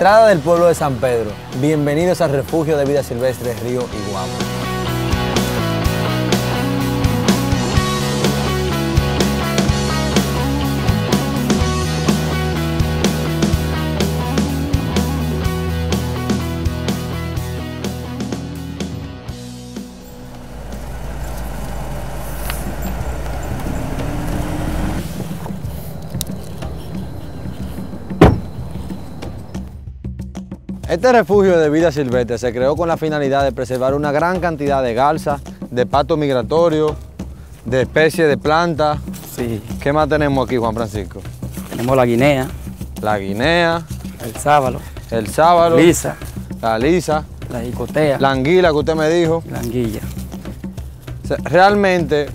entrada del pueblo de San Pedro. Bienvenidos al refugio de vida silvestre Río Iguamo. Este refugio de vida silvestre se creó con la finalidad de preservar una gran cantidad de garzas, de patos migratorios, de especies de plantas. Sí, ¿Qué más tenemos aquí, Juan Francisco? tenemos la guinea, La guinea, el sábalo, el sábalo, lisa, la lisa, la icotea, la anguila que usted me dijo. la anguilla. O sea, realmente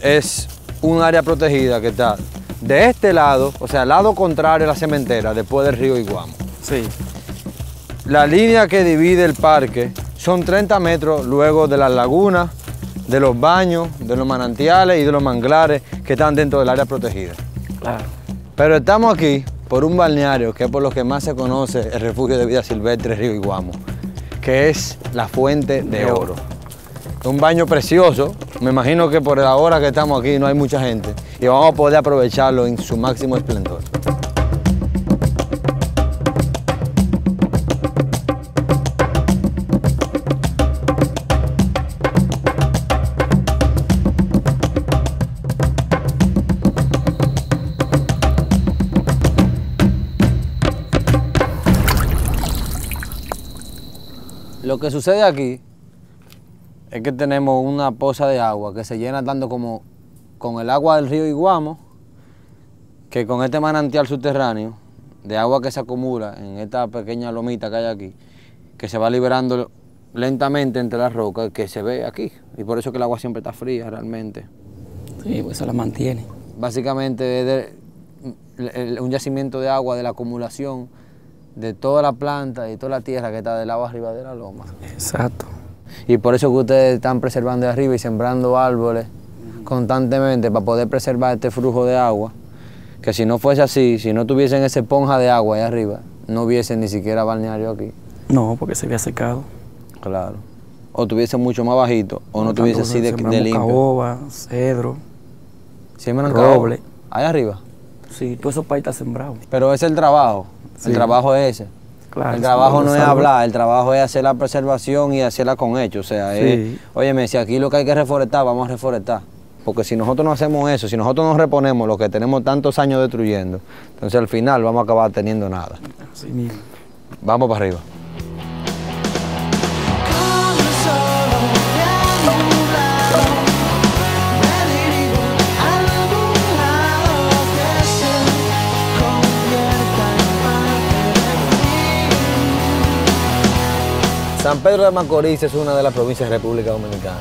es un área protegida que está de este lado, o sea, al lado contrario a la cementera, después del río Iguamo. Sí, La línea que divide el parque son 30 metros luego de las lagunas, de los baños, de los manantiales y de los manglares que están dentro del área protegida. claro. Pero estamos aquí por un balneario que es por lo que más se conoce el refugio de vida silvestre Río Iguamo, que es la Fuente de De Oro. Un baño precioso, me imagino que por la hora que estamos aquí no hay mucha gente y vamos a poder aprovecharlo en su máximo esplendor. Lo que sucede aquí es que tenemos una poza de agua que se llena tanto como con el agua del río Iguamo, que con este manantial subterráneo de agua que se acumula en esta pequeña lomita que hay aquí, que se va liberando lentamente entre las rocas, que se ve aquí. Y por eso que el agua siempre está fría realmente. Sí, pues eso la mantiene. Básicamente es de- el- un yacimiento de agua de la acumulación de toda la planta y toda la tierra que está del agua arriba de la loma. Exacto. Y por eso que ustedes están preservando de arriba y sembrando árboles constantemente para poder preservar este flujo de agua. Que si no fuese así, si no tuviesen esa esponja de agua ahí arriba, no hubiesen ni siquiera balneario aquí. No, porque se había secado. Claro. O tuviese mucho más bajito, o no tuviese así de, de limpio. caoba, cedro, roble. Ahí arriba. Sí, todo eso para está sembrado. Pero es el trabajo. El Sí. trabajo es ese. Claro, el trabajo sí, no es hablar, el trabajo es hacer la preservación y hacerla con hechos. O sea, es, Sí. óyeme, si aquí lo que hay que reforestar, vamos a reforestar. Porque si nosotros no hacemos eso, si nosotros no reponemos lo que tenemos tantos años destruyendo, entonces al final vamos a acabar teniendo nada. Así mismo. Vamos para arriba. San Pedro de Macorís es una de las provincias de República Dominicana,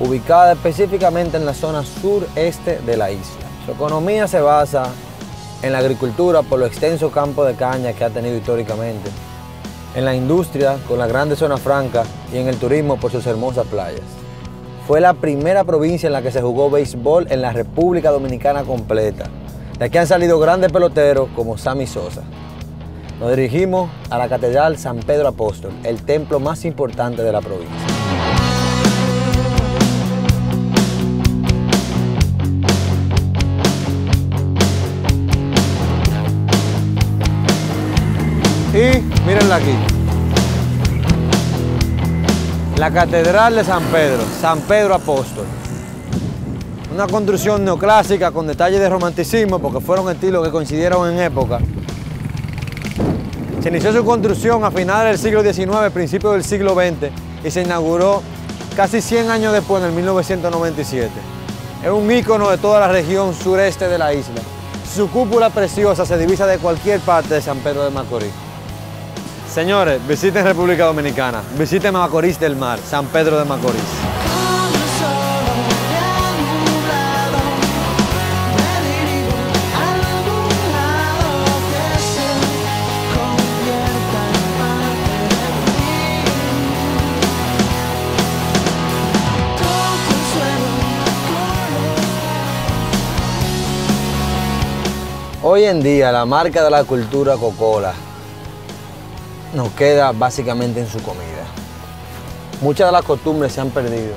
ubicada específicamente en la zona sureste de la isla. Su economía se basa en la agricultura por los extensos campos de caña que ha tenido históricamente, en la industria con las grandes zonas francas y en el turismo por sus hermosas playas. Fue la primera provincia en la que se jugó béisbol en la República Dominicana completa. De aquí han salido grandes peloteros como Sammy Sosa. Nos dirigimos a la Catedral San Pedro Apóstol, el templo más importante de la provincia. Y mírenla aquí. La Catedral de San Pedro, San Pedro Apóstol. Una construcción neoclásica con detalles de romanticismo porque fueron estilos que coincidieron en época. Se inició su construcción a finales del siglo XIX, principios del siglo XX y se inauguró casi 100 años después, en el 1997. Es un ícono de toda la región sureste de la isla. Su cúpula preciosa se divisa de cualquier parte de San Pedro de Macorís. Señores, visiten República Dominicana, visiten Macorís del Mar, San Pedro de Macorís. Hoy en día la marca de la cultura Coca-Cola nos queda básicamente en su comida. Muchas de las costumbres se han perdido.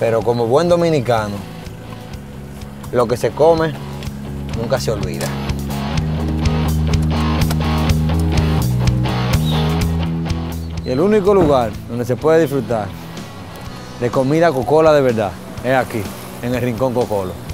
Pero como buen dominicano, lo que se come nunca se olvida. Y el único lugar donde se puede disfrutar de comida cocola de verdad es aquí, en el Rincón Cocolo.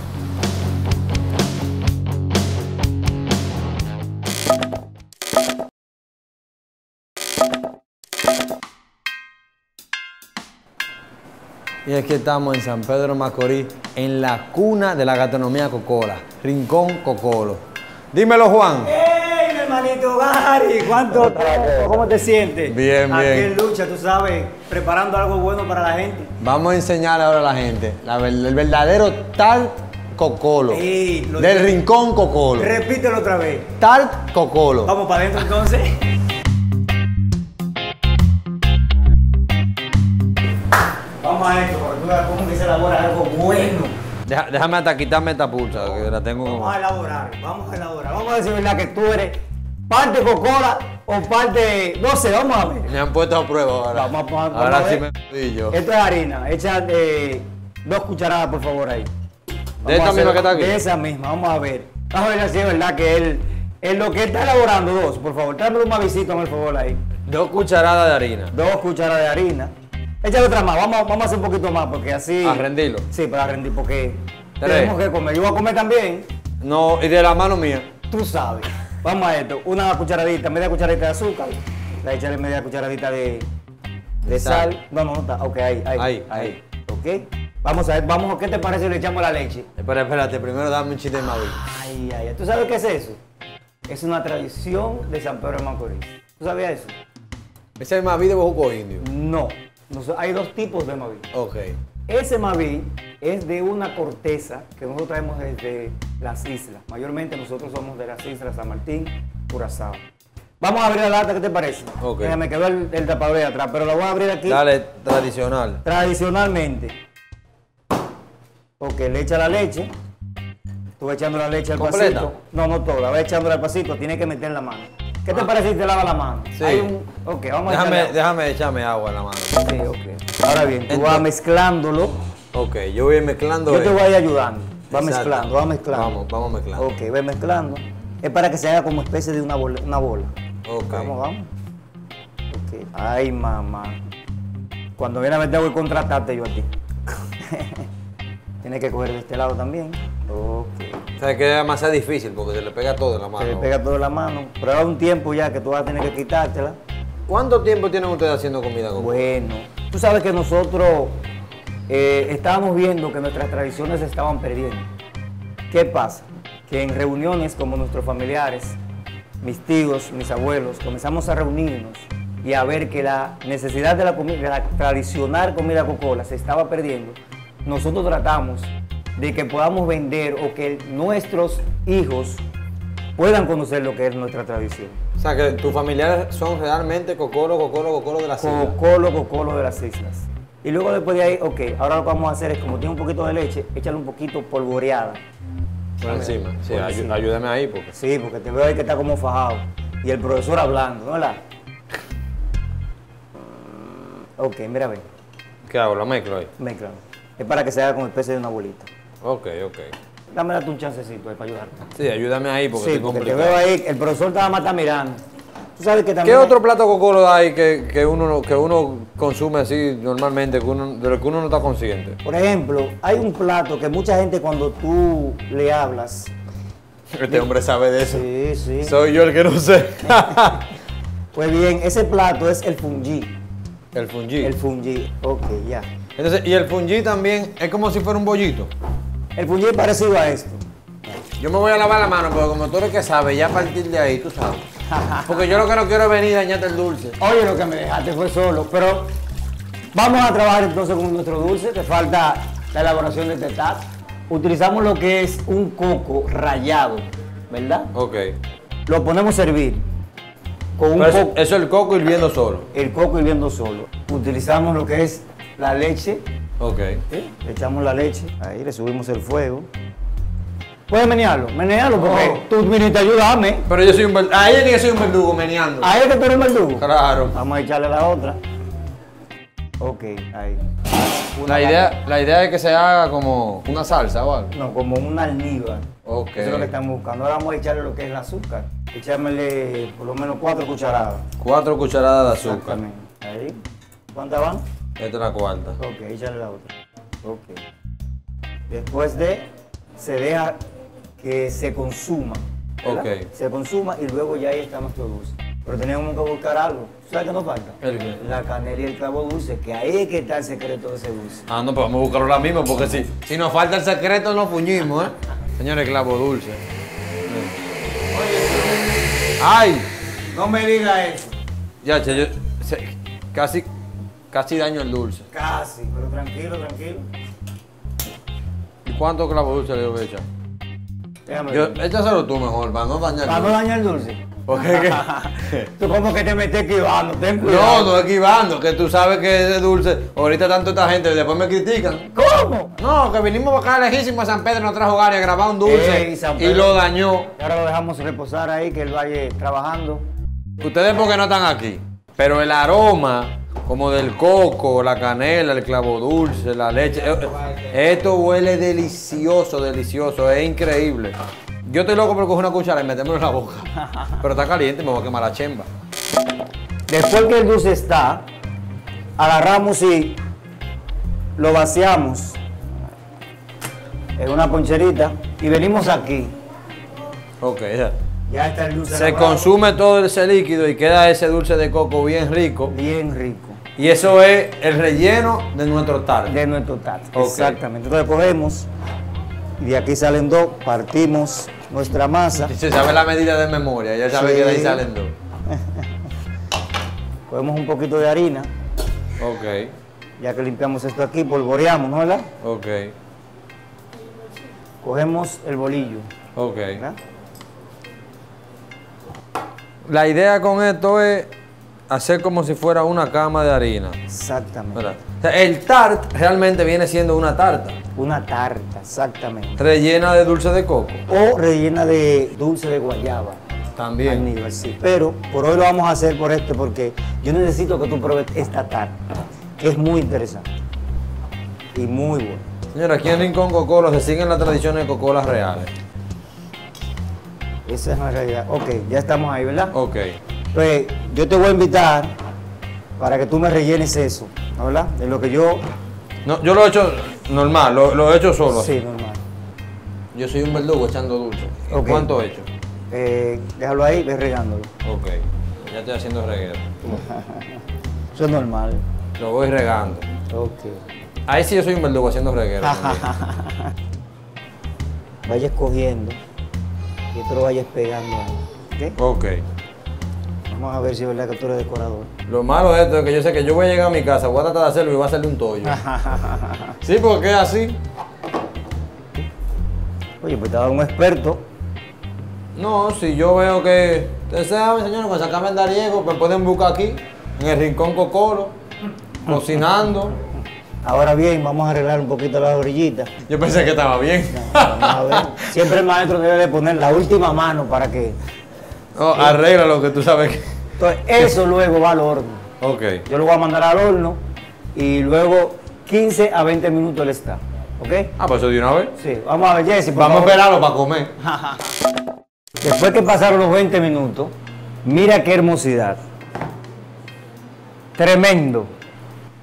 Y aquí estamos en San Pedro Macorís, en la cuna de la gastronomía cocola, Rincón Cocolo. Dímelo, Juan. ¡Ey, mi hermanito Gary! ¿Cuánto tiempo? ¿Cómo te sientes? Bien, Aquí bien. en lucha, tú sabes, preparando algo bueno para la gente. Vamos a enseñar ahora a la gente la el verdadero tart cocolo. Ey, lo del digo. Rincón Cocolo. Repítelo otra vez. Tart cocolo. Vamos para adentro entonces. Vamos a esto, porque tú veas cómo que se elabora algo bueno. Deja- déjame hasta quitarme esta pulsa, que la tengo Vamos a elaborar, vamos a elaborar. Vamos a decir verdad que tú eres parte cocola o parte. No sé, vamos a ver. Me han puesto a prueba ahora. Vamos, vamos, vamos ahora a sí ver. me fui yo. Esto es harina. Echa eh, dos cucharadas, por favor, ahí. Vamos esta misma que está aquí? De esa misma, vamos a ver. Vamos a ver si es verdad que él, él lo que está elaborando, dos, por favor. Tráeme un mavisito, por favor, ahí. Dos cucharadas de harina. Dos cucharadas de harina. Échale otra más, vamos, vamos a hacer un poquito más, porque así. A rendirlo. Sí, para rendir, porque Tres. tenemos que comer. Yo voy a comer también, No, y de la mano mía. tú sabes. Vamos a esto, una cucharadita, media cucharadita de azúcar. Le echarle media cucharadita de, de Sal. sal. No, no, no está. Ok, ahí, ahí. Ahí, ahí. Ok. Vamos a ver, vamos, ¿qué te parece si le echamos la leche? Espera, espérate, primero dame un chiste de mavi. Ay, ay, ay. ¿Tú sabes qué es eso? Es una tradición de San Pedro de Macorís. ¿Tú sabías eso? Ese es el mavi de Bojuco Indio. No. Nos- hay dos tipos de maví. Ok. Ese maví es de una corteza que nosotros traemos desde las islas. Mayormente nosotros somos de las islas San Martín, Curazao. Vamos a abrir la lata, ¿qué te parece? Ok. Mira, me quedó el, el atrás, pero lo voy a abrir aquí Dale, tradicional. tradicionalmente. Ok, le echa la leche. Tú vas echando la leche al ¿Completa? pasito. No, no toda, va echando al pasito, tiene que meter la mano. ¿Qué te parece si te lava la mano? Sí. Hay un- Ok, vamos a Déjame, echarle déjame echarme agua en la mano. Sí, ok. Ahora bien, tú vas mezclándolo. Ok, yo voy mezclando. Yo te voy a ir ayudando. Va Exacto. mezclando, va mezclando. Vamos, vamos mezclando. Ok, ve mezclando. Es para que se haga como especie de una bola. Una bola. Ok. Vamos, vamos. Ok. Ay, mamá. Cuando viene a ver, tengo que contratarte yo a ti. Tienes que coger de este lado también. Ok. O sea, que es demasiado difícil porque se le pega todo en la Se mano. le pega todo en la mano. Pero ahora un tiempo ya que tú vas a tener que quitártela. ¿Cuánto tiempo tienen ustedes haciendo comida con Bueno, tú sabes que nosotros eh, estábamos viendo que nuestras tradiciones se estaban perdiendo. ¿Qué pasa? Que en reuniones como nuestros familiares, mis tíos, mis abuelos, comenzamos a reunirnos y a ver que la necesidad de la, comida, de la tradicional comida cocola se estaba perdiendo. Nosotros tratamos de que podamos vender o que nuestros hijos puedan conocer lo que es nuestra tradición. O sea, que tus familiares son realmente cocolo, cocolo, cocolo de la islas. Cocolo, cocolo de las islas. Y luego después de ahí, ok, ahora lo que vamos a hacer es, como tiene un poquito de leche, échale un poquito polvoreada. Por encima. Sí, Por ayu- encima. ayúdame ahí porque. Sí, porque te veo ahí que está como fajado. Y el profesor hablando, ¿no verdad? Mm, Ok, mira, ven, ¿Qué hago? Lo mezclo ahí. mezcla. Es para que se haga como especie de una bolita. Ok, ok. Dame date un chancecito ahí para ayudarte. Sí, ayúdame ahí porque Sí, estoy porque te complicado. veo ahí, el profesor estaba más está mirando. Tú sabes que ¿Qué también... otro plato cocolo hay que, que, uno, no- que uno consume así normalmente, que uno, de lo que uno no está consciente? Por ejemplo, hay un plato que mucha gente cuando tú le hablas... Este hombre sabe de eso. Sí, sí. Soy yo el que no sé. Pues bien, ese plato es el fungi. el fungi. El fungi, ok, ya. Entonces, y el fungi también es como si fuera un bollito. El fungi es parecido a esto. Yo me voy a lavar la mano, pero como tú eres que sabes, ya a partir de ahí, tú sabes. Porque yo lo que no quiero es venir y dañarte el dulce. Oye, lo que me dejaste fue solo, pero vamos a trabajar entonces con nuestro dulce, te falta la elaboración de este tap. Utilizamos lo que es un coco rallado, ¿verdad? Ok. Lo ponemos a hervir con un eso, eso es el coco hirviendo solo. el coco hirviendo solo. Utilizamos lo que es la leche, Ok. ¿sí? le echamos la leche, ahí le subimos el fuego. Puedes menearlo, menearlo porque Oh. tú viniste a ayudarme. Pero yo soy un verdugo. A ella ni que soy un verdugo meneando. ¿A él que tú eres verdugo? Claro. Vamos a echarle la otra. Ok, ahí. La idea, la idea es que se haga como una salsa o algo. No, como un almíbar. Ok. Eso es lo que estamos buscando. Ahora vamos a echarle lo que es el azúcar. Echámosle por lo menos cuatro cucharadas. Cuatro cucharadas de azúcar. Exactamente. Ahí. ¿Cuántas van? Esta es la cuarta. Ok, échale la otra. Ok. Después de, se deja que se consuma. ¿verdad? Ok. Se consuma y luego ya ahí está nuestro dulce. Pero tenemos que buscar algo. ¿Sabes qué nos falta? ¿El qué? La canela y el clavo dulce, que ahí es que está el secreto de ese dulce. Ah, no, pues vamos a buscarlo la misma porque si, si nos falta el secreto nos fuñimos, ¿eh? Señores, clavo dulce. ¡Ay! No me diga eso. Ya, che, yo se- casi, casi daño el dulce. Casi, pero tranquilo, tranquilo. ¿Y cuánto clavo dulce le voy a echar? Déjame Yo, ver. échaselo tú mejor, para no dañar Para el no dulce. dañar el dulce. ¿Por qué? ¿Qué? Tú como que te metes esquivando, ten No, cuidado. no esquivando, que tú sabes que ese dulce, ahorita tanto esta gente, después me critican. ¿Cómo? No, que vinimos acá lejísimo a San Pedro, nos trajo Gary a grabar un dulce Ey, y lo dañó. Y ahora lo dejamos reposar ahí, que él vaya trabajando. Ustedes porque no están aquí, pero el aroma, como del coco, la canela, el clavo dulce, la leche, eh, eh, esto huele delicioso, delicioso, es increíble. Yo estoy loco por coger una cuchara y metérmelo en la boca, pero está caliente y me voy a quemar la chemba. Después que el dulce está, agarramos y lo vaciamos en una poncherita y venimos aquí. Ok, ya. Ya está el dulce. Se consume todo ese líquido y queda ese dulce de coco bien rico. Bien rico. Y eso es el relleno de nuestro tarde. De nuestro tart. Ok. Exactamente. Entonces cogemos y de aquí salen dos, partimos nuestra masa, Si se sabe la medida de memoria, ya sabe que de ahí salen dos. cogemos un poquito de harina, Ok, ya que limpiamos esto aquí, polvoreamos, ¿no verdad? ok, Cogemos el bolillo, ok. ¿verdad? La idea con esto es hacer como si fuera una cama de harina. Exactamente. ¿verdad? O sea, el tart realmente viene siendo una tarta Una tarta, exactamente. rellena de dulce de coco. O rellena de dulce de guayaba. También. Almíbar, sí. Pero por hoy lo vamos a hacer por este porque yo necesito que tú pruebes esta tarta, que es muy interesante y muy buena. Señora, aquí en Rincón Cocolo se siguen las tradiciones de cocolas reales. Esa es la realidad. Ok, ya estamos ahí, ¿verdad? Ok. Pues yo te voy a invitar para que tú me rellenes eso, ¿no, ¿verdad? De lo que yo... No, yo lo he hecho normal, lo, lo he hecho solo. Sí, normal. Yo soy un verdugo echando dulce. ¿Cuánto he hecho? Eh, déjalo ahí, ve regándolo. Ok. Ya estoy haciendo reguero. Eso es normal. Lo voy regando. Ok. Ahí sí yo soy un verdugo haciendo reguero. Vaya escogiendo y lo vayas pegando ahí. ¿ok? ok. Vamos a ver si es verdad que tú eres decorador. Lo malo de esto es que yo sé que yo voy a llegar a mi casa, voy a tratar de hacerlo y va a salir un tollo. sí, porque es así. Oye, pues te un experto. No, si yo veo que. Ustedes saben, señores, cuando se acabe el dariego, me pueden buscar aquí, en el Rincón Cocolo, cocinando. Ahora bien, vamos a arreglar un poquito las orillitas. Yo pensé que estaba bien. Vamos a ver. Siempre el maestro debe de poner la última mano para que... No, arregla lo que tú sabes que. Entonces, eso luego va al horno. Ok. Yo lo voy a mandar al horno y luego 15 a 20 minutos él está. ¿Ok? Ah, pues eso de una vez. Sí, vamos a ver, Jesse. por Vamos a esperarlo para comer. Después que pasaron los 20 minutos, mira qué hermosidad. Tremendo.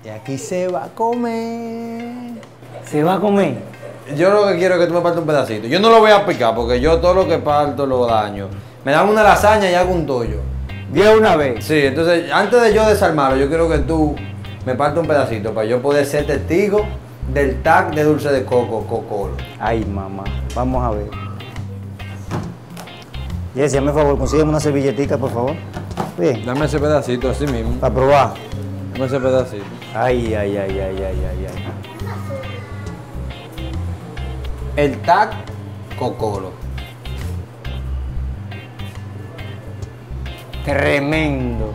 Y aquí se va a comer. Se va a comer. Yo lo que quiero es que tú me partas un pedacito. Yo no lo voy a picar porque yo todo lo que parto lo daño. Me dan una lasaña y hago un tollo. De una vez. Sí, entonces antes de yo desarmarlo, yo quiero que tú me partas un pedacito para yo poder ser testigo del tag de dulce de coco, cocolo. Ay, mamá. Vamos a ver. Jesse, hazme favor, consígueme una servilletica, por favor. Bien. Dame ese pedacito así mismo. Para probar. Dame ese pedacito. Ay, ay, ay, ay, ay, ay, ay. El tag cocolo. Tremendo.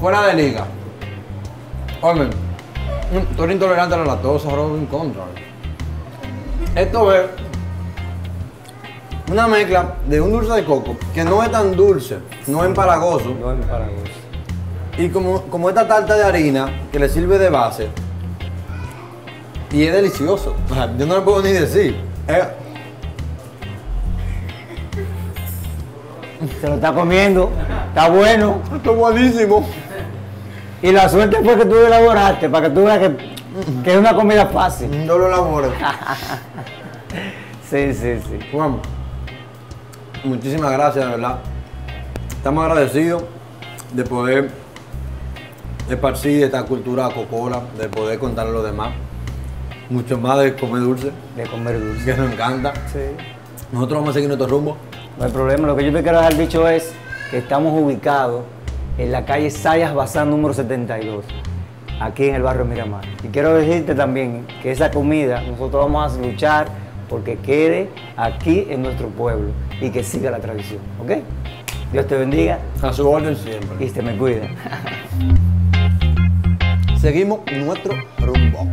Fuera de liga. Oye, tú eres intolerante a la lactosa, ahora en contra. Esto es una mezcla de un dulce de coco que no es tan dulce, no es empalagoso. No es para gusto. Y como, como esta tarta de harina que le sirve de base, y es delicioso. Yo no le puedo ni decir. Es- Se lo está comiendo, está bueno. esto es buenísimo. Y la suerte fue que tú lo elaboraste, para que tú veas que, que es una comida fácil. Yo lo elaboro. Sí, sí, sí. Juan, muchísimas gracias, de verdad. Estamos agradecidos de poder esparcir esta cultura cocola, de poder contar lo demás. Mucho más de comer dulce, De comer dulce. que nos encanta. Sí. Nosotros vamos a seguir nuestro rumbo. No hay problema. Lo que yo te quiero dejar dicho es que estamos ubicados en la calle Sayas Bazán número 72, aquí en el barrio Miramar. Y quiero decirte también que esa comida nosotros vamos a luchar porque quede aquí en nuestro pueblo y que siga la tradición. ¿Ok? Dios te bendiga A su orden siempre. y te me cuida. Seguimos nuestro rumbo.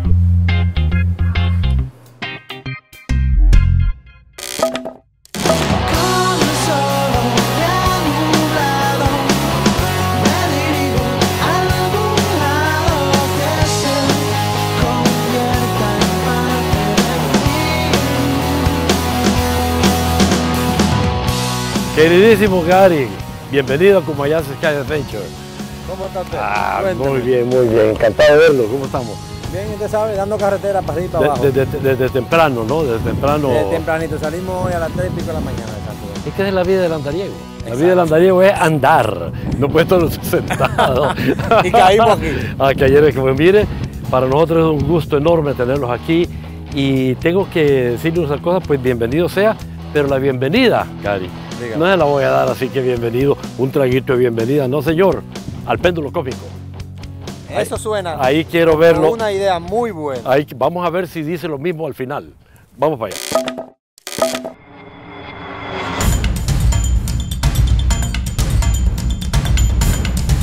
Queridísimo Gary, bienvenido a Cumayas Sky Adventure. ¿Cómo está usted? Ah, muy bien, muy bien, encantado de verlo. ¿Cómo estamos? Bien, usted sabe, dando carretera para arriba y para De- abajo. Desde, desde temprano, ¿no? Desde temprano. Desde tempranito, salimos hoy a las 3 y pico de la mañana de Santo. Es que es la vida del andariego. La vida del andariego es andar, no puede estar sentado. Y caímos aquí. Ah, que ayer es que, pues, mire, para nosotros es un gusto enorme tenerlos aquí y tengo que decirle unas cosas, pues bienvenido sea, pero la bienvenida, Gary, Dígame. no se la voy a dar así que bienvenido, un traguito de bienvenida, no señor, al péndulo cómico. Eso suena Ahí quiero verlo. una idea muy buena. Ahí, vamos a ver si dice lo mismo al final. Vamos para allá.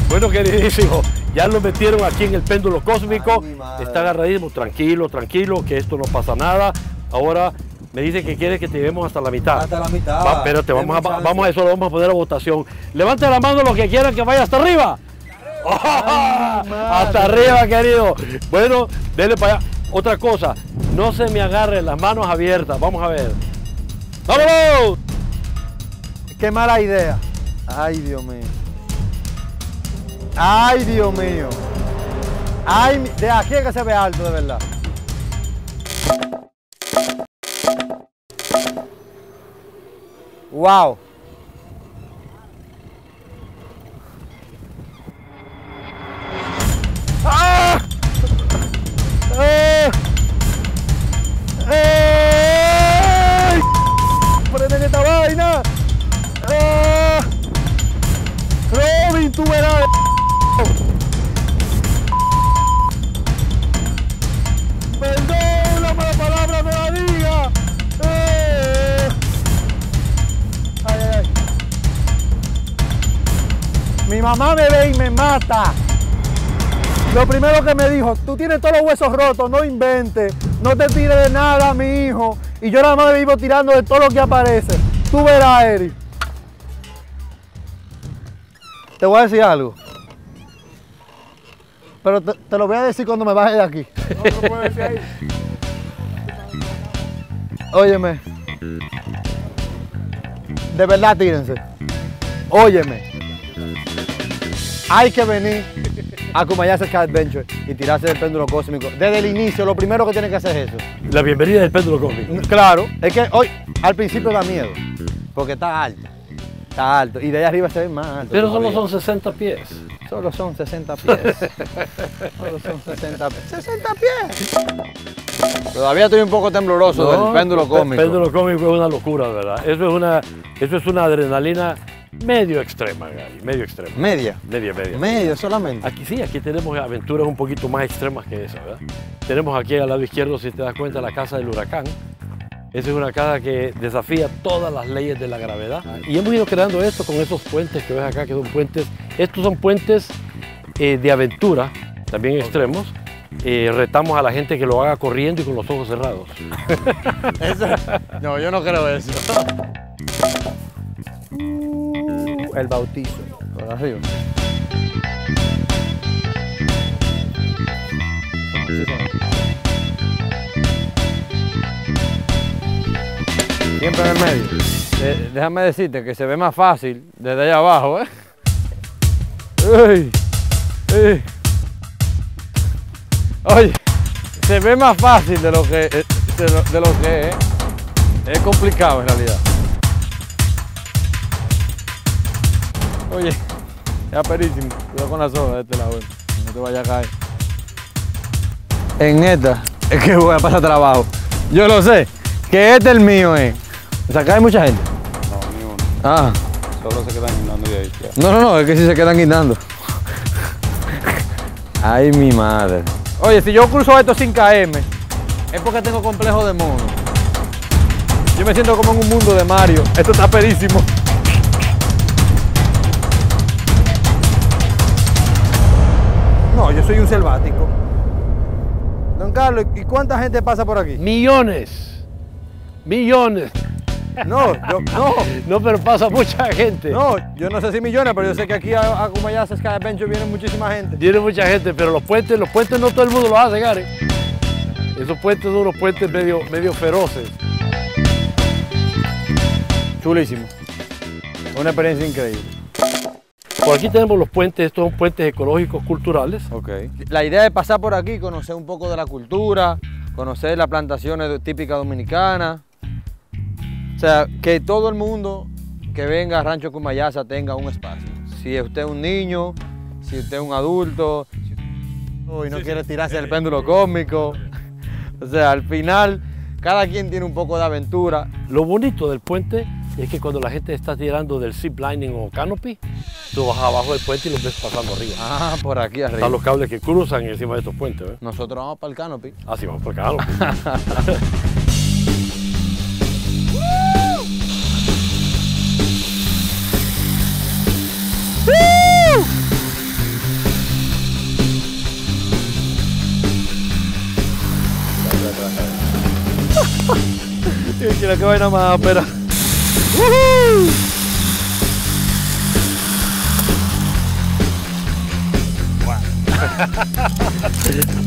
Bueno, queridísimo, ya lo metieron aquí en el péndulo cósmico. Ay. Está agarradísimo, tranquilo, tranquilo, que esto no pasa nada. Ahora me dice que quiere que te llevemos hasta la mitad. Hasta la mitad. Va, espérate, vamos a, vamos a eso, lo vamos a poner a votación. Levante la mano los que quieran que vaya hasta arriba. hasta arriba, querido. Bueno, dele para allá. Otra cosa, no se me agarren las manos abiertas. Vamos a ver. ¡Vámonos! Qué mala idea. Ay, Dios mío. Ay, Dios mío. Ay, de aquí es que se ve alto, de verdad. Wow. ¡Ah! ¡Prende esta vaina! ¡Ah! Robin. Mamá me ve y me mata. Lo primero que me dijo, tú tienes todos los huesos rotos, no inventes, no te tires de nada, mi hijo. Y yo nada más me vivo tirando de todo lo que aparece. Tú verás, Eri. Te voy a decir algo. Pero te, te lo voy a decir cuando me baje de aquí. Óyeme. De verdad, tírense. Óyeme. Hay que venir a Kumayasa Sky Adventure y tirarse del péndulo cósmico. Desde el inicio, lo primero que tiene que hacer es eso. La bienvenida del péndulo cósmico. Claro, es que hoy al principio da miedo, porque está alto. Está alto. Y de ahí arriba se ve más alto. Pero solo son 60 pies. Solo son 60 pies. Solo son 60 pies. ¡60 pies! Todavía estoy un poco tembloroso No, del péndulo el cómico. péndulo cómico es una locura, ¿verdad? Eso es una, eso es una adrenalina medio extrema, Gary, medio extrema. Media. Media, media. Medio solamente. Aquí sí, aquí tenemos aventuras un poquito más extremas que esa, ¿verdad? Tenemos aquí al lado izquierdo, si te das cuenta, la casa del huracán. Esa es una casa que desafía todas las leyes de la gravedad. Y hemos ido creando esto con esos puentes que ves acá, que son puentes. Estos son puentes eh, de aventura, también extremos, eh, retamos a la gente que lo haga corriendo y con los ojos cerrados. No, yo no creo eso. El bautizo. Arriba. Siempre en el medio. Eh, déjame decirte que se ve más fácil desde allá abajo, ¿eh? Uy, uy. Oye, se ve más fácil de lo que, eh, de lo, de lo que es. Es complicado en realidad. Oye, ya perísimo. Cuidado con las hojas de este lado, eh, no te vaya a caer. En esta es que voy a pasar trabajo. Yo lo sé, que este es el mío, eh. O sea, acá hay mucha gente. No, ni uno. Ah, Solo se quedan guindando de ahí. ya. no, no, no, es que si se quedan guindando. Ay, mi madre. Oye, si yo cruzo esto sin caerme, es porque tengo complejo de mono. Yo me siento como en un mundo de Mario. Esto está perísimo. No, yo soy un selvático. Don Carlos, ¿y cuánta gente pasa por aquí? Millones, millones. No, yo, no, No, pero pasa mucha gente. no, yo no sé si millones, pero yo sé que aquí a, a Cumayasa Sky Adventure viene muchísima gente. Tiene mucha gente, pero los puentes, los puentes no todo el mundo los hace, Gary. Esos puentes son unos puentes medio, medio feroces. Chulísimo. Una experiencia increíble. Por aquí tenemos los puentes, estos son puentes ecológicos culturales. La idea es pasar por aquí, conocer un poco de la cultura, conocer las plantaciones típicas dominicanas. O sea, que todo el mundo que venga a Rancho Cumayasa tenga un espacio. Si usted es un niño, si usted es un adulto, y no quiere tirarse del péndulo cósmico. O sea, al final, cada quien tiene un poco de aventura. Lo bonito del puente es que cuando la gente está tirando del zip lining o canopy, tú vas abajo del puente y los ves pasando arriba. Ah, por aquí arriba. Están los cables que cruzan encima de estos puentes. Nosotros vamos para el canopy. Así vamos por canopy. Quiero que vaina más pero.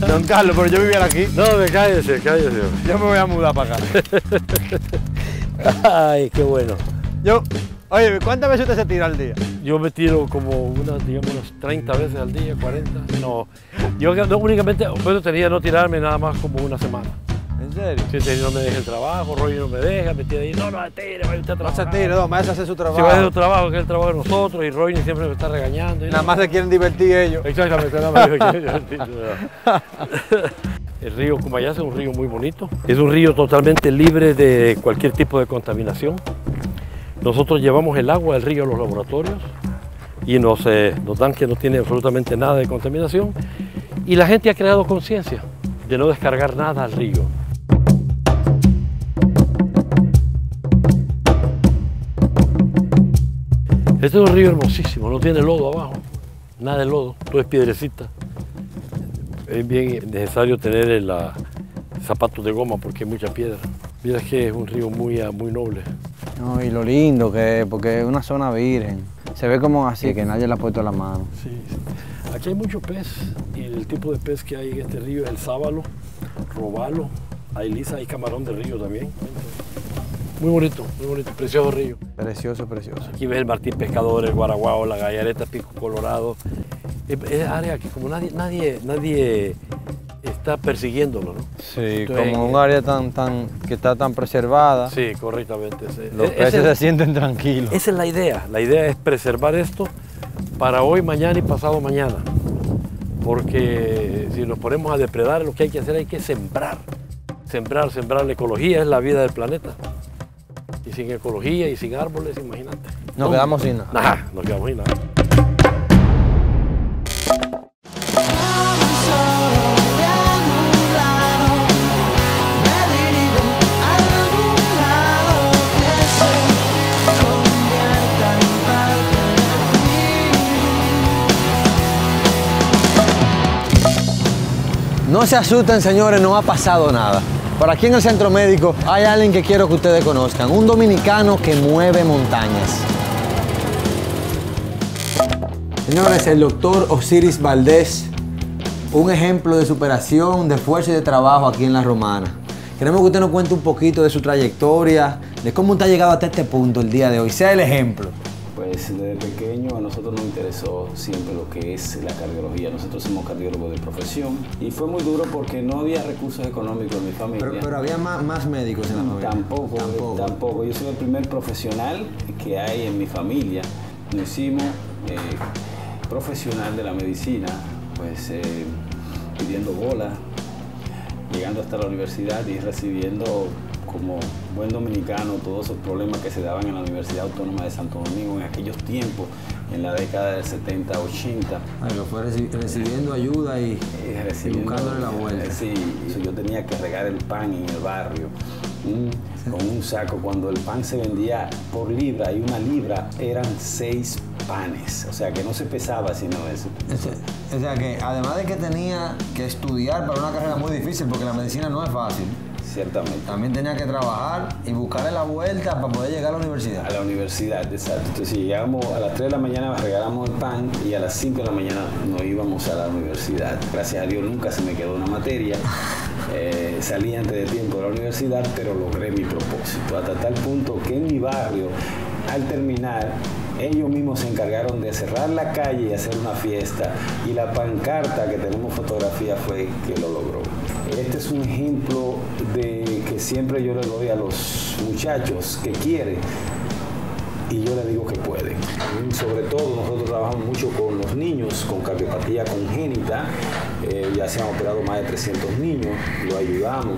Don Carlos, pero yo vivía aquí. No, me cállese, cállese. Yo me voy a mudar para acá. Ay, qué bueno. Yo, oye, ¿cuántas veces usted se tira al día? Yo me tiro como unas, digamos, unas 30 veces al día, 40. No, yo no, únicamente, bueno, tenía no tirarme nada más como una semana. ¿En serio? No me deja el trabajo, Roger no me deja, me ahí, no, no, tire, vaya usted a No se trabajar. tire, no, me hace hacer su Si va a trabajo. hacer su trabajo, que es el trabajo de nosotros, y Roger siempre me está regañando. y Nada no. más se quieren divertir ellos. Exactamente, nada más. decir, ¿verdad? El río Cumayasa es un río muy bonito. Es un río totalmente libre de cualquier tipo de contaminación. Nosotros llevamos el agua del río a los laboratorios y nos, eh, nos dan que no tiene absolutamente nada de contaminación. Y la gente ha creado conciencia de no descargar nada al río. Este es un río hermosísimo, no tiene lodo abajo, nada de lodo, todo es piedrecita. Es bien necesario tener el, ah, zapatos de goma porque hay mucha piedra. Mira que es un río muy, ah, muy noble. No, y lo lindo que es, porque es una zona virgen. Se ve como así, que nadie le ha puesto la mano. Sí, sí. Aquí hay mucho pez y el tipo de pez que hay en este río es el sábalo, robalo, hay lisa, hay camarón de río también. Muy bonito, muy bonito, precioso río. Precioso, precioso. Aquí ves el Martín Pescador, el Guaraguao, la Gallareta, Pico Colorado. Es, es área que como nadie, nadie, nadie está persiguiéndolo, ¿no? Sí, Entonces, como un área tan, tan, que está tan preservada, Sí, correctamente. sí. los peces ese- se sienten tranquilos. Esa es la idea. La idea es preservar esto para hoy, mañana y pasado mañana. Porque si nos ponemos a depredar, lo que hay que hacer hay que sembrar. Sembrar, sembrar. La ecología es la vida del planeta. Sin ecología y sin árboles, imagínate. Nos quedamos sin nada. Nada, nos quedamos sin nada. No se asusten, señores, no ha pasado nada. Por aquí en el centro médico hay alguien que quiero que ustedes conozcan, un dominicano que mueve montañas. Señores, el doctor Osiris Valdés, un ejemplo de superación, de esfuerzo y de trabajo aquí en La Romana. Queremos que usted nos cuente un poquito de su trayectoria, de cómo usted ha llegado hasta este punto el día de hoy. Sea el ejemplo. Pues desde pequeño a nosotros nos interesó siempre lo que es la cardiología. Nosotros somos cardiólogos de profesión y fue muy duro porque no había recursos económicos en mi familia. Pero, pero había más, más médicos en la familia. Tampoco, tampoco, Yo soy el primer profesional que hay en mi familia. Nos hicimos eh, profesional de la medicina, pues eh, pidiendo bola, llegando hasta la universidad y recibiendo como buen dominicano todos esos problemas que se daban en la Universidad Autónoma de Santo Domingo en aquellos tiempos, en la década del 70, 80. Ay, lo fue reci- recibiendo ayuda y, Eh, y recibiendo- buscándole la vuelta. eh, Sí, yo tenía que regar el pan en el barrio mm, con un saco. Cuando el pan se vendía por libra y una libra eran seis panes. O sea que no se pesaba sino eso. O sea que además de que tenía que estudiar para una carrera muy difícil, porque la medicina no es fácil, Ciertamente. también tenía que trabajar y buscarle la vuelta para poder llegar a la universidad. A la universidad, exacto. Entonces, si llegábamos a las 3 de la mañana, regalamos el pan y a las 5 de la mañana nos íbamos a la universidad. Gracias a Dios nunca se me quedó una materia. Eh, salí antes de tiempo de la universidad, pero logré mi propósito. Hasta tal punto que en mi barrio, al terminar, ellos mismos se encargaron de cerrar la calle y hacer una fiesta. Y la pancarta que tenemos fotografía fue que lo logró. Este es un ejemplo de que siempre yo le doy a los muchachos que quieren y yo le digo que pueden. Y Sobre todo nosotros trabajamos mucho con los niños con cardiopatía congénita, eh, ya se han operado más de 300 niños, lo ayudamos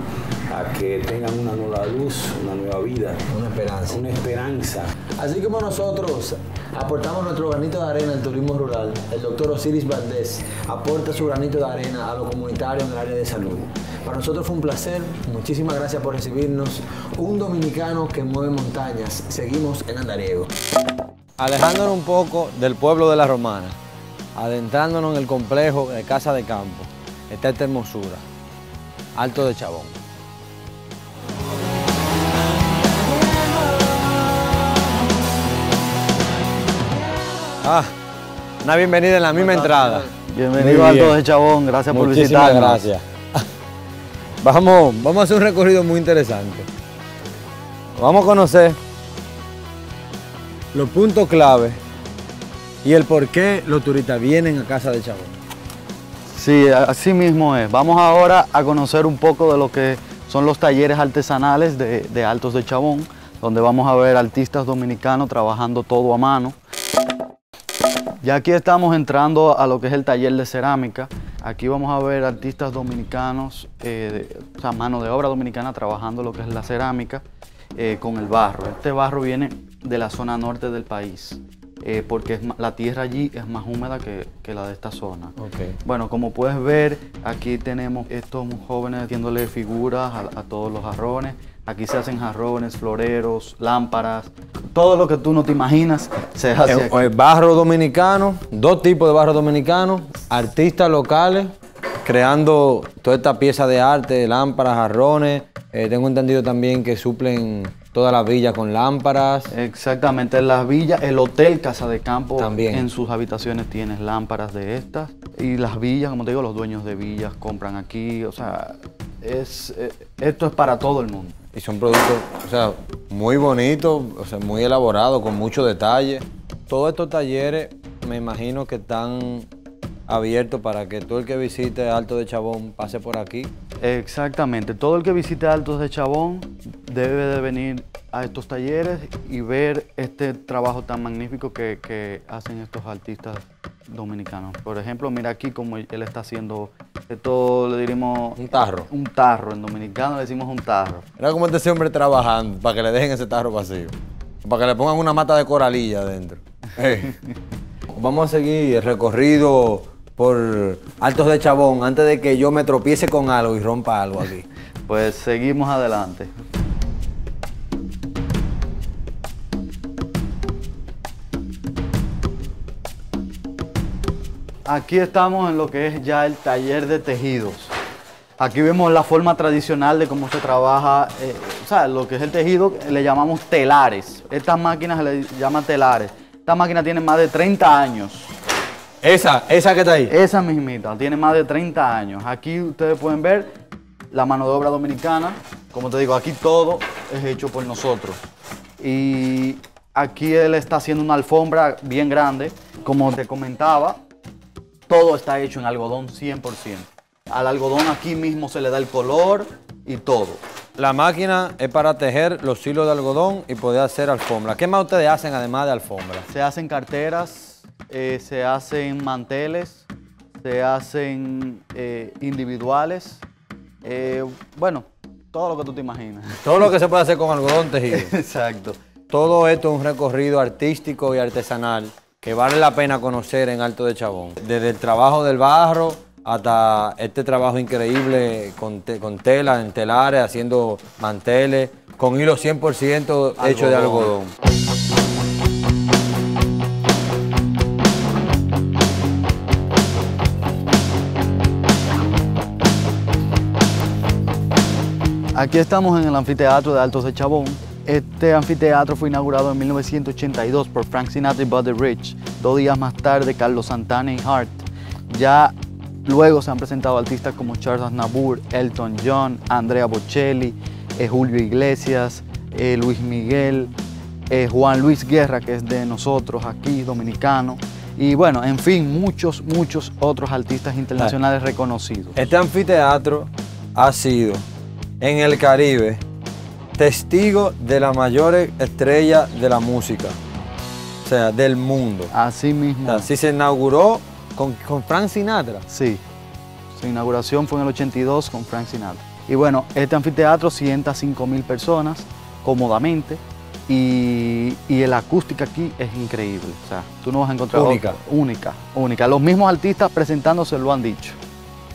a que tengan una nueva luz, una nueva vida, Una esperanza. una esperanza. Así como nosotros aportamos nuestro granito de arena al turismo rural, el doctor Osiris Valdés aporta su granito de arena a lo comunitario en el área de salud. Para nosotros fue un placer, muchísimas gracias por recibirnos. Un dominicano que mueve montañas. Seguimos en Andariego. Alejándonos un poco del pueblo de la Romana, adentrándonos en el complejo de Casa de Campo, está esta hermosura, Alto de Chabón. Ah, una bienvenida en la misma entrada. Bienvenido. Alto de Chabón, gracias por Muchísimas visitarnos. gracias. Vamos, vamos a hacer un recorrido muy interesante. Vamos a conocer los puntos clave y el por qué los turistas vienen a Casa de Chabón. Sí, así mismo es. Vamos ahora a conocer un poco de lo que son los talleres artesanales de, de Altos de Chabón, donde vamos a ver artistas dominicanos trabajando todo a mano. Ya aquí estamos entrando a lo que es el taller de cerámica. Aquí vamos a ver artistas dominicanos, eh, o sea, mano de obra dominicana trabajando lo que es la cerámica eh, con el barro. Este barro viene de la zona norte del país, eh, porque es la tierra allí es más húmeda que, que la de esta zona. Bueno, como puedes ver, aquí tenemos estos jóvenes haciéndole figuras a, a todos los jarrones. Aquí se hacen jarrones, floreros, lámparas, todo lo que tú no te imaginas se hace El, aquí. el barro dominicano, dos tipos de barro dominicano, artistas locales creando toda esta pieza de arte, lámparas, jarrones. Eh, tengo entendido también que suplen toda la villa con lámparas. Exactamente, en las villas, el hotel Casa de Campo También. en sus habitaciones tienes lámparas de estas y las villas, como te digo, los dueños de villas compran aquí, o sea, es, eh, esto es para todo el mundo. Y son productos, o sea, muy bonitos, o sea, muy elaborados, con mucho detalle. Todos estos talleres me imagino que están abiertos para que todo el que visite Alto de Chabón pase por aquí. Exactamente, todo el que visite Altos de Chabón debe de venir a estos talleres y ver este trabajo tan magnífico que, que hacen estos artistas dominicanos. Por ejemplo, mira aquí como él está haciendo, esto le diríamos Un tarro. un tarro, en dominicano le decimos un tarro. Mira cómo está ese hombre trabajando para que le dejen ese tarro vacío. Para que le pongan una mata de coralilla adentro. Vamos a seguir el recorrido por Altos de Chabón antes de que yo me tropiece con algo y rompa algo aquí. Pues seguimos adelante. Aquí estamos en lo que es ya el taller de tejidos. Aquí vemos la forma tradicional de cómo se trabaja, eh, o sea, lo que es el tejido, le llamamos telares. Estas máquinas se le llaman telares. Esta máquina tiene más de 30 años. Esa, esa que está ahí. Esa mismita, tiene más de 30 años. Aquí ustedes pueden ver la mano de obra dominicana. Como te digo, aquí todo es hecho por nosotros. Y aquí él está haciendo una alfombra bien grande. Como te comentaba, todo está hecho en algodón 100%. Al algodón aquí mismo se le da el color y todo. La máquina es para tejer los hilos de algodón y poder hacer alfombra. ¿Qué más ustedes hacen además de alfombra? Se hacen carteras, eh, se hacen manteles, se hacen eh, individuales. eh, bueno, todo lo que tú te imaginas. Todo lo que se puede hacer con algodón tejido. Exacto. Todo esto es un recorrido artístico y artesanal que vale la pena conocer en Alto de Chabón. Desde el trabajo del barro hasta este trabajo increíble con, te- con tela, en telares, haciendo manteles, con hilo 100% hecho de Algodón. Aquí estamos en el anfiteatro de Altos de Chabón. Este anfiteatro fue inaugurado en 1982 por Frank Sinatra y Buddy Rich. Dos días más tarde, Carlos Santana y Hart. Ya luego se han presentado artistas como Charles Aznavour, Elton John, Andrea Bocelli, eh, Julio Iglesias, eh, Luis Miguel, eh, Juan Luis Guerra, que es de nosotros aquí, dominicano. Y bueno, en fin, muchos, muchos otros artistas internacionales reconocidos. Este anfiteatro ha sido en el Caribe testigo de la mayor estrella de la música, o sea, del mundo. Así O mismo. sea, sí se inauguró con, con Frank Sinatra. Sí, su inauguración fue en el 82 con Frank Sinatra. Y bueno, este anfiteatro sienta 5 mil personas cómodamente y, y la acústica aquí es increíble. O sea, tú no vas a encontrar Única. otra. única, única. Los mismos artistas presentándose lo han dicho.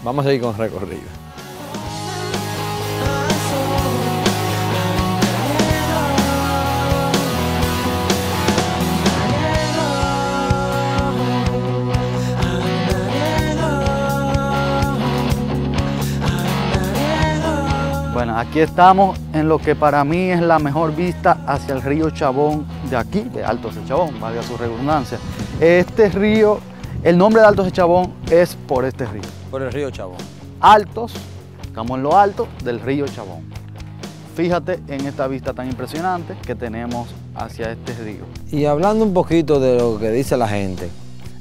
Vamos a seguir con recorrido. Aquí estamos en lo que para mí es la mejor vista hacia el río Chabón de aquí, de Altos de Chabón, valga su redundancia. Este río, el nombre de Altos de Chabón es por este río. Por el río Chabón. altos, estamos en lo alto del río Chabón. Fíjate en esta vista tan impresionante que tenemos hacia este río. Y hablando un poquito de lo que dice la gente,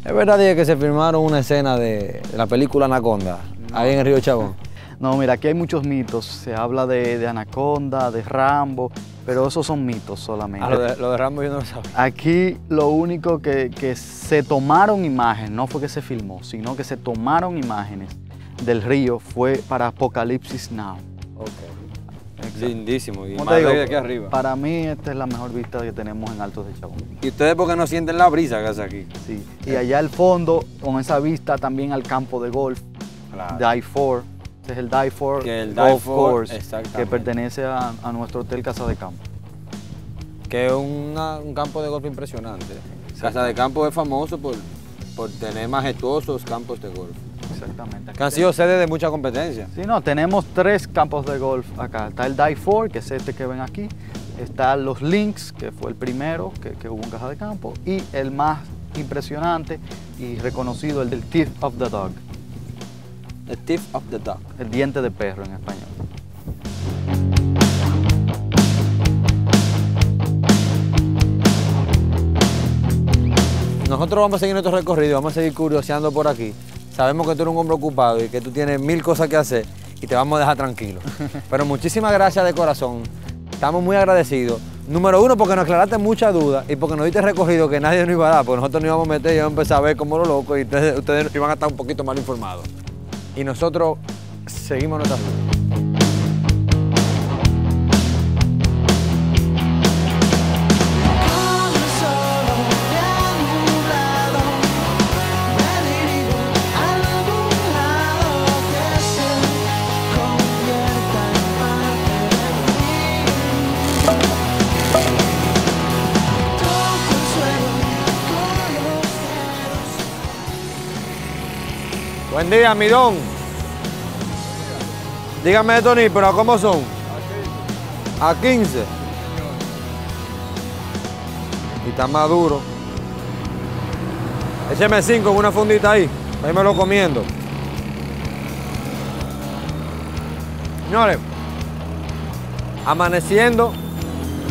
¿es verdad que se filmaron una escena de, de la película Anaconda ahí en el río Chabón? No, mira, aquí hay muchos mitos. Se habla de, de Anaconda, de Rambo, pero esos son mitos solamente. Ah, lo, de, lo de Rambo yo no lo sabía. Aquí lo único que, que se tomaron imágenes, no fue que se filmó, sino que se tomaron imágenes del río fue para Apocalipsis Now. Lindísimo. Y más digo, de aquí arriba. Para mí esta es la mejor vista que tenemos en Altos de Chabón. ¿Y ustedes por qué no sienten la brisa que hace aquí? Sí. Y allá al fondo, con esa vista también al campo de golf, Claro. Die 4. Este es el Die 4 Que el Golf For, Course, que pertenece a, a nuestro hotel Casa de Campo. Que es una- un campo de golf impresionante. Casa de Campo es famoso por, por tener majestuosos campos de golf. Exactamente. Que han sido sede de mucha competencia. Sí, no, tenemos tres campos de golf acá. Está el Die 4, que es este que ven aquí. Está los Links, que fue el primero que, que hubo en Casa de Campo. Y el más impresionante y reconocido, el del Teeth of the Dog, The Teeth of the Dog. el diente de perro en español. Nosotros vamos a seguir nuestro recorrido, vamos a seguir curioseando por aquí. Sabemos que tú eres un hombre ocupado y que tú tienes mil cosas que hacer y te vamos a dejar tranquilo. Pero muchísimas gracias de corazón. Estamos muy agradecidos. Número uno, porque nos aclaraste muchas dudas y porque nos diste recorrido que nadie nos iba a dar, porque nosotros nos íbamos a meter y íbamos a empezar a ver como los locos y ustedes, ustedes iban a estar un poquito mal informados. Y nosotros seguimos nuestra Buen día, mi don. Dígame, Tony, pero ¿cómo son? A 15. Y está maduro. Écheme 5 en una fundita ahí. Ahí me lo comiendo. Señores, amaneciendo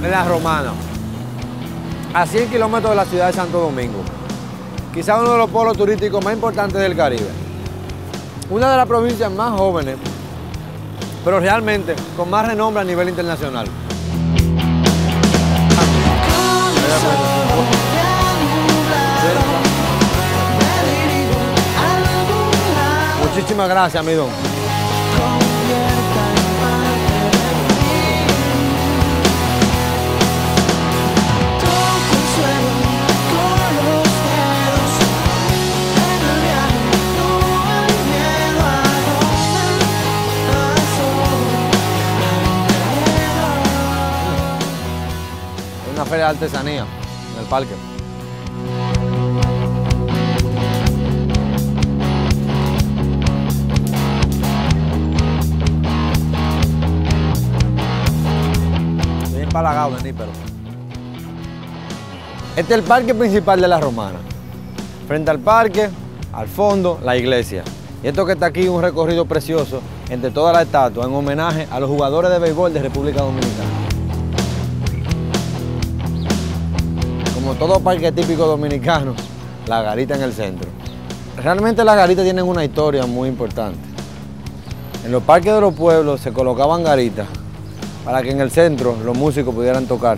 en la Romana, a 100 kilómetros de la ciudad de Santo Domingo. Quizá uno de los polos turísticos más importantes del Caribe. Una de las provincias más jóvenes, pero realmente con más renombre a nivel internacional. Muchísimas gracias, mi don. Una feria de artesanía en el parque. Estoy empalagado, Denis, pero. Este es el parque principal de la Romana. Frente al parque, al fondo, la iglesia. Y esto que está aquí es un recorrido precioso entre todas las estatuas en homenaje a los jugadores de béisbol de República Dominicana. Como todo parque típico dominicano, la garita en el centro. Realmente las garitas tienen una historia muy importante. En los parques de los pueblos se colocaban garitas para que en el centro los músicos pudieran tocar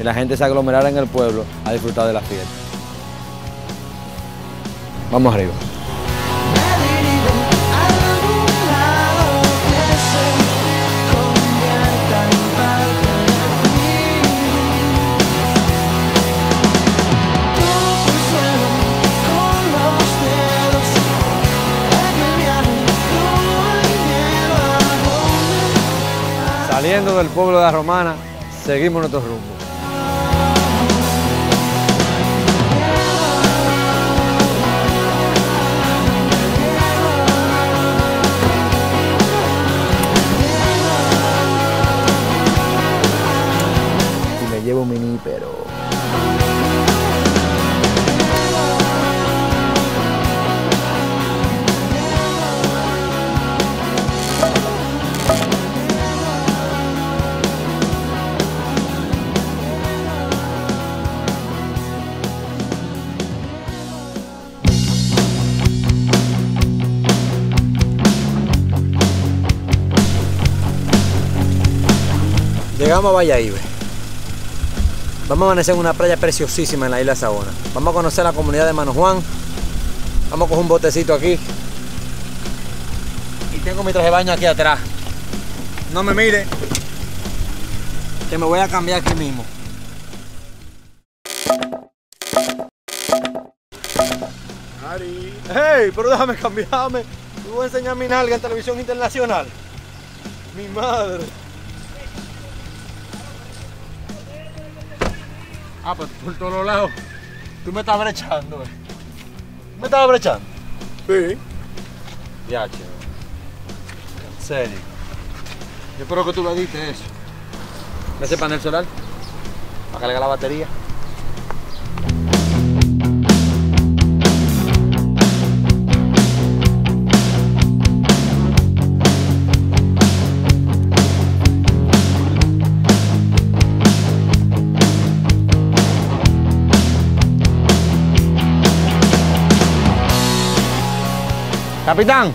y la gente se aglomerara en el pueblo a disfrutar de la fiesta. Vamos arriba. Saliendo del pueblo de la Romana, seguimos nuestro rumbo. Llegamos a Valladolid. Vamos a amanecer en una playa preciosísima en la isla Sabona. Vamos a conocer la comunidad de Mano Juan. Vamos a coger un botecito aquí. Y tengo mi traje de baño aquí atrás. No me mire. Que me voy a cambiar aquí mismo. ¡Hey! Pero déjame cambiarme. Te voy a enseñar mi nalga en televisión internacional. Mi madre. Ah, pues por todos lados. Tú me estás brechando, eh. ¿Me estabas brechando? Sí. Ya, chido. En serio. Yo espero que tú le diste eso. ¿Ese panel solar? Para cargar la batería. Capitán,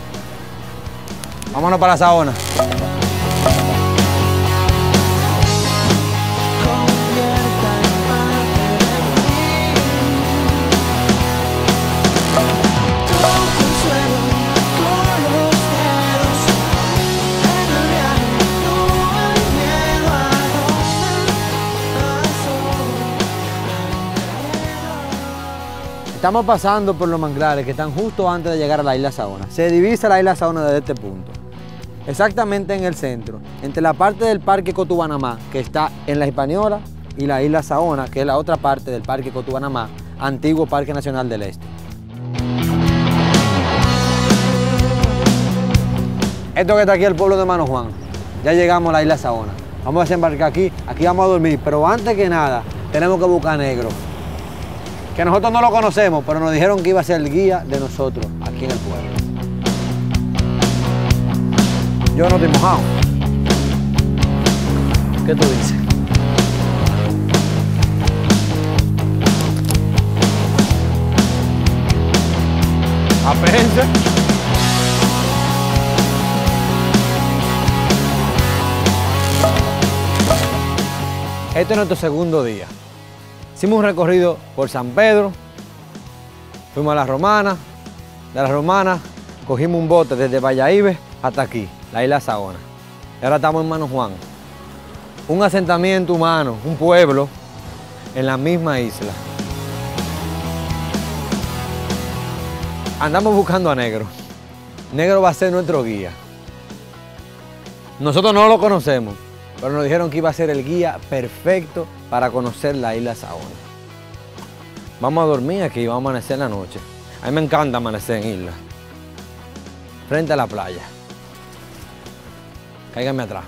vámonos para la saona. Estamos pasando por los manglares que están justo antes de llegar a la isla Saona. Se divisa la isla Saona desde este punto. Exactamente en el centro, entre la parte del Parque Cotubanamá, que está en la Hispaniola, y la isla Saona, que es la otra parte del Parque Cotubanamá, antiguo Parque Nacional del Este. Esto que está aquí es el pueblo de Mano Juan. Ya llegamos a la isla Saona. Vamos a desembarcar aquí, aquí vamos a dormir. Pero antes que nada, tenemos que buscar negro. Que nosotros no lo conocemos, pero nos dijeron que iba a ser el guía de nosotros aquí en el pueblo. Yo no estoy mojado. ¿Qué tú dices? Apéjense. Este es nuestro segundo día. Hicimos un recorrido por San Pedro, fuimos a la Romana, de la Romana cogimos un bote desde Valladolid hasta aquí, la isla Saona. Ahora estamos en Mano Juan, un asentamiento humano, un pueblo en la misma isla. Andamos buscando a Negro. Negro va a ser nuestro guía. Nosotros no lo conocemos, pero nos dijeron que iba a ser el guía perfecto para conocer la isla Saona. Vamos a dormir aquí vamos a amanecer la noche. A mí me encanta amanecer en isla. Frente a la playa. Cáigame atrás.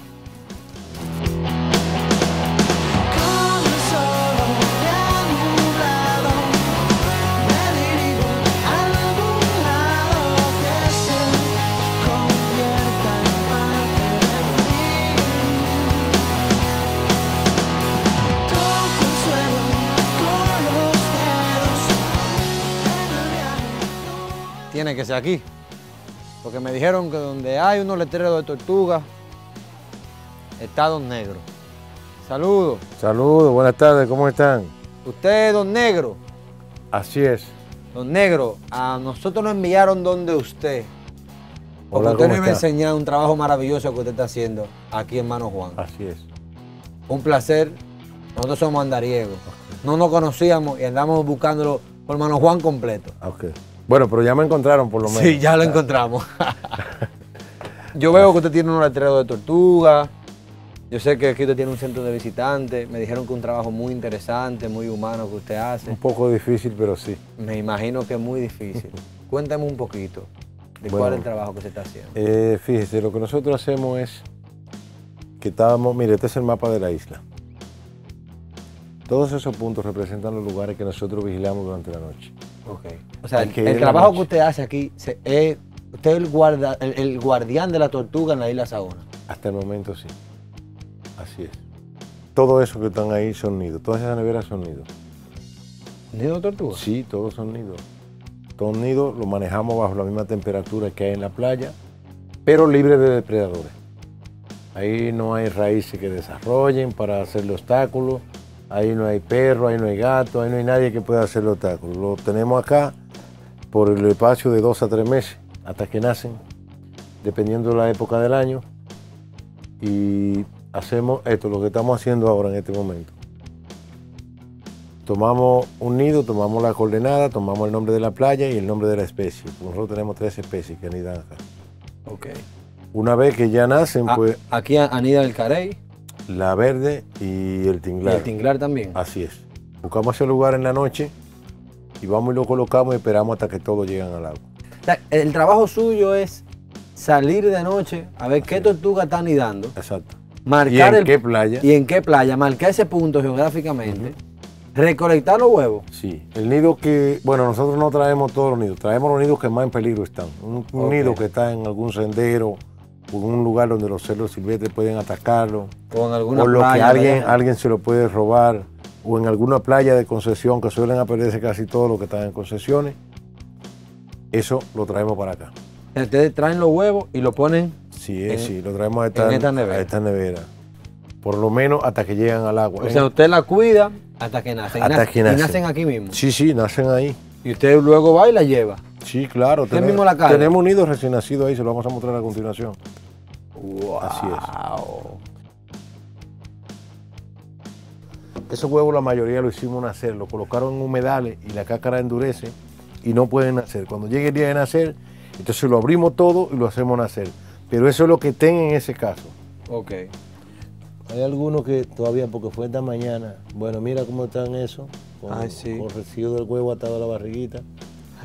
Tiene que ser aquí. Porque me dijeron que donde hay unos letreros de tortuga, está Don Negro. Saludos. Saludos, buenas tardes, ¿cómo están? Usted es Don Negro. Así es. Don Negro, a nosotros nos enviaron donde usted. Porque Hola, usted nos ¿cómo iba a enseñar un trabajo maravilloso que usted está haciendo aquí en Mano Juan. Así es. Un placer. Nosotros somos andariegos. No nos conocíamos y andamos buscándolo por Mano Juan completo. Ok. Bueno, pero ya me encontraron por lo menos. Sí, ya lo encontramos. Yo veo que usted tiene un letrero de tortuga. Yo sé que aquí usted tiene un centro de visitantes. Me dijeron que un trabajo muy interesante, muy humano que usted hace. Un poco difícil, pero sí. Me imagino que es muy difícil. Cuéntame un poquito de Bueno. cuál es el trabajo que se está haciendo. Eh, fíjese, lo que nosotros hacemos es que estábamos, mire, este es el mapa de la isla. Todos esos puntos representan los lugares que nosotros vigilamos durante la noche. Ok. O sea, el, que trabajo que usted hace aquí, se- es, usted es el, guarda, el, el guardián de la tortuga en la isla Saona. Hasta el momento sí. Así es. Todo eso que están ahí son nidos. Todas esas neveras son nidos. ¿Nido de tortuga? Sí, todos son nidos. Todos nidos los manejamos bajo la misma temperatura que hay en la playa, pero libre de depredadores. Ahí no hay raíces que desarrollen para hacerle obstáculos, ahí no hay perro, ahí no hay gato, ahí no hay nadie que pueda hacerle obstáculos. Lo tenemos acá por el espacio de dos a tres meses hasta que nacen, dependiendo de la época del año. Y hacemos esto, lo que estamos haciendo ahora en este momento. Tomamos un nido, tomamos la coordenada, tomamos el nombre de la playa y el nombre de la especie. Nosotros tenemos tres especies que anidan acá. Ok. Una vez que ya nacen, Ah, pues aquí anida el carey la verde y el y tinglar. el tinglar también. Así es. Buscamos ese lugar en la noche y vamos y lo colocamos y esperamos hasta que todos llegan al agua. El trabajo suyo es salir de noche a ver qué tortuga está anidando, Exacto. marcar ¿Y en el- qué playa? y en qué playa, marcar ese punto geográficamente, recolectar los huevos. Sí, el nido que, bueno, nosotros no traemos todos los nidos, traemos los nidos que más en peligro están. Un, nido que está en algún sendero en un lugar donde los cerdos silvestres pueden atacarlo. O en alguna o lo que alguien, ¿verdad? alguien se lo puede robar, o en alguna playa de concesión, que suelen a perderse casi todo lo que están en concesiones, eso lo traemos para acá. Ustedes traen los huevos y lo ponen. Sí, En- sí, lo traemos a esta, esta nevera. a esta nevera. Por lo menos hasta que llegan al agua. O sea, usted la cuida hasta que nacen. Y Hasta que y nacen. nacen aquí mismo. Sí, sí, nacen ahí. Y usted luego va y la lleva. Sí, claro. Usted mismo la carga. Tenemos un nido recién nacido ahí, se lo vamos a mostrar a continuación. Así es. Wow. Esos huevos la mayoría lo hicimos nacer, lo colocaron en humedales y la cácara endurece y no pueden nacer. Cuando llegue el día de nacer, entonces lo abrimos todo y lo hacemos nacer. Pero eso es lo que ten en ese caso. Ok. Hay algunos que todavía, porque fue esta mañana, bueno, mira cómo están esos, con, Ay, sí. con residuo del huevo atado a la barriguita.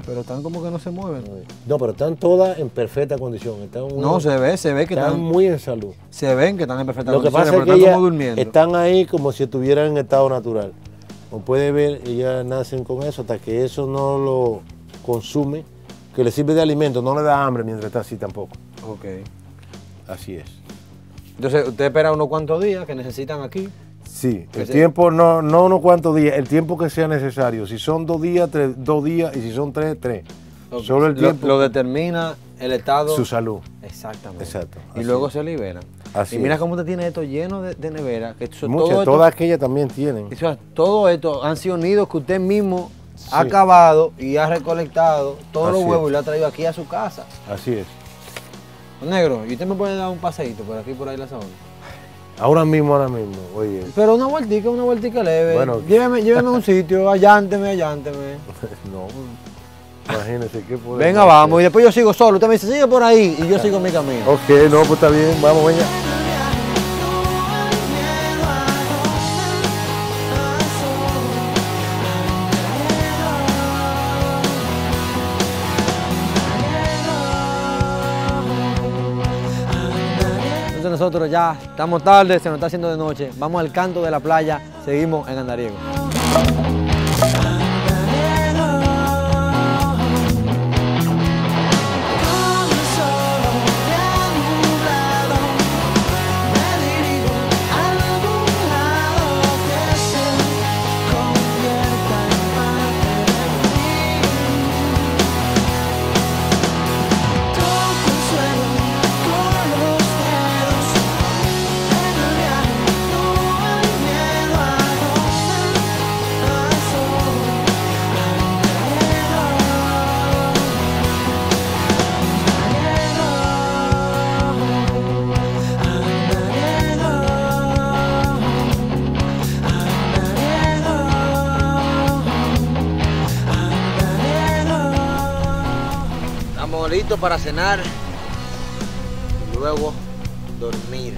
Pero están como que no se mueven. No, pero están todas en perfecta condición. Están muy- No, se ve, se ve que están están, muy en salud. se ven que están en perfecta Lo que pasa es que están como durmiendo. están ahí como si estuvieran en estado natural. Como puede ver, ellas nacen con eso hasta que eso no lo consume, que le sirve de alimento, no le da hambre mientras está así tampoco. Ok. Así es. Entonces, usted espera unos cuantos días que necesitan aquí. Sí, el tiempo no, no unos cuantos días, el tiempo que sea necesario. Si son dos días, tres, dos días, y si son tres, tres. Ok. Solo el tiempo, Lo, determina el estado. su salud. Exactamente. Exacto, Y luego es. se liberan. Así y mira es. cómo usted tiene esto lleno de, de nevera. Que eso- Muchas, todo esto- todas aquellas también tienen. o sea, todo esto han sido nidos que usted mismo ha Sí. cavado y ha recolectado todos los huevos es. y lo ha traído aquí a su casa. Así es. Negro, ¿y usted me puede dar un paseíto por aquí, por ahí la zona? Ahora mismo, ahora mismo, oye. Pero una vueltica, una vueltica leve. Bueno. lléveme, lléveme a un sitio, allánteme, allánteme. No, imagínese qué podemos Venga, hacer. vamos. Y después yo sigo solo. Usted me dice, sigue por ahí y yo sigo mi camino. Ok, no, pues está bien, vamos, venga. Ya estamos tarde, se nos está haciendo de noche. Vamos al canto de la playa, seguimos en Andariego. Para cenar y luego dormir.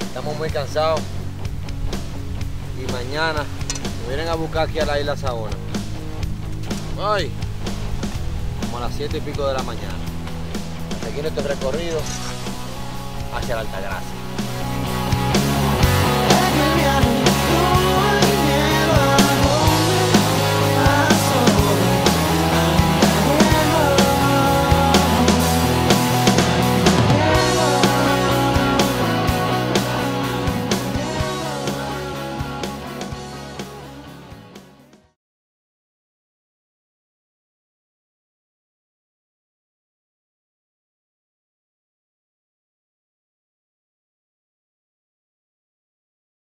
Estamos muy cansados y mañana nos vienen a buscar aquí a la isla Saona. Ay, como a las 7 y pico de la mañana. Aquí nuestro recorrido hacia la Altagracia.